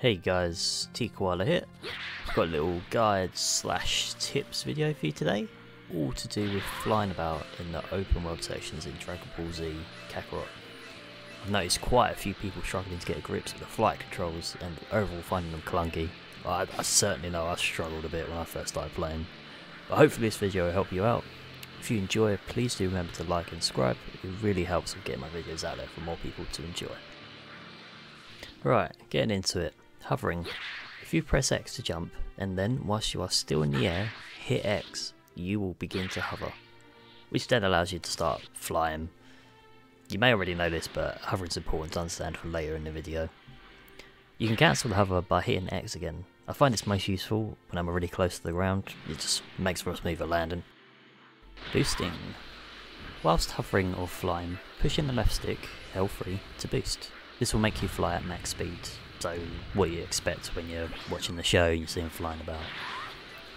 Hey guys, TKawala here. I've got a little guide slash tips video for you today, all to do with flying about in the open world sections in Dragon Ball Z Kakarot. I've noticed quite a few people struggling to get a grip of the flight controls and overall finding them clunky. I, I certainly know I struggled a bit when I first started playing, but hopefully this video will help you out. If you enjoy, please do remember to like and subscribe, it really helps with getting my videos out there for more people to enjoy. Right, getting into it hovering. If you press X to jump, and then whilst you are still in the air, hit X, you will begin to hover, which then allows you to start flying. You may already know this, but hovering is important to understand for later in the video. You can cancel the hover by hitting X again. I find this most useful when I'm already close to the ground, it just makes for a smoother landing. Boosting. Whilst hovering or flying, push in the left stick, L3, to boost. This will make you fly at max speed, so what you expect when you're watching the show and you see him flying about.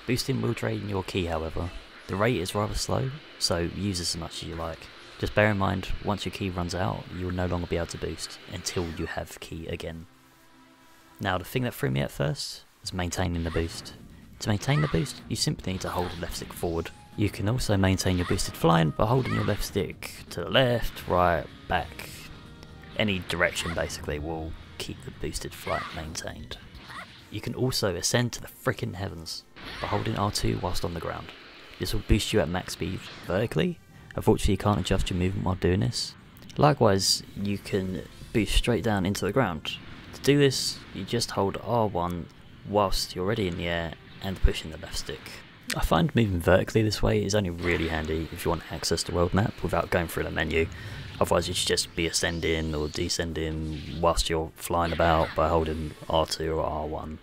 Boosting will drain your ki however. The rate is rather slow, so use as much as you like. Just bear in mind, once your ki runs out, you will no longer be able to boost until you have ki again. Now the thing that threw me at first is maintaining the boost. To maintain the boost, you simply need to hold the left stick forward. You can also maintain your boosted flying by holding your left stick to the left, right, back, any direction basically will keep the boosted flight maintained. You can also ascend to the frickin' heavens by holding R2 whilst on the ground. This will boost you at max speed vertically. Unfortunately you can't adjust your movement while doing this. Likewise, you can boost straight down into the ground. To do this, you just hold R1 whilst you're already in the air and pushing the left stick. I find moving vertically this way is only really handy if you want to access to world map without going through the menu. Otherwise you should just be ascending or descending whilst you're flying about by holding R2 or R1.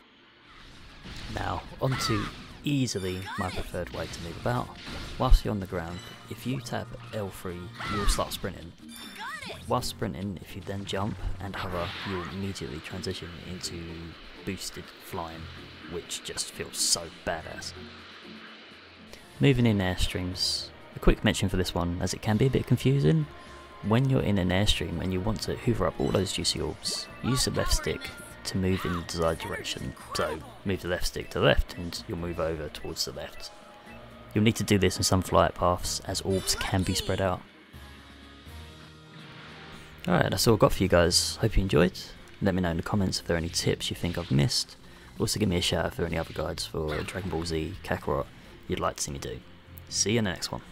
Now, onto easily my preferred way to move about. Whilst you're on the ground, if you tap L3, you'll start sprinting. Whilst sprinting, if you then jump and hover, you'll immediately transition into boosted flying, which just feels so badass. Moving in airstreams. A quick mention for this one, as it can be a bit confusing when you're in an airstream and you want to hoover up all those juicy orbs, use the left stick to move in the desired direction. So move the left stick to the left and you'll move over towards the left. You'll need to do this in some flight paths as orbs can be spread out. Alright, that's all I've got for you guys. Hope you enjoyed. Let me know in the comments if there are any tips you think I've missed. Also give me a shout if there are any other guides for Dragon Ball Z Kakarot you'd like to see me do. See you in the next one.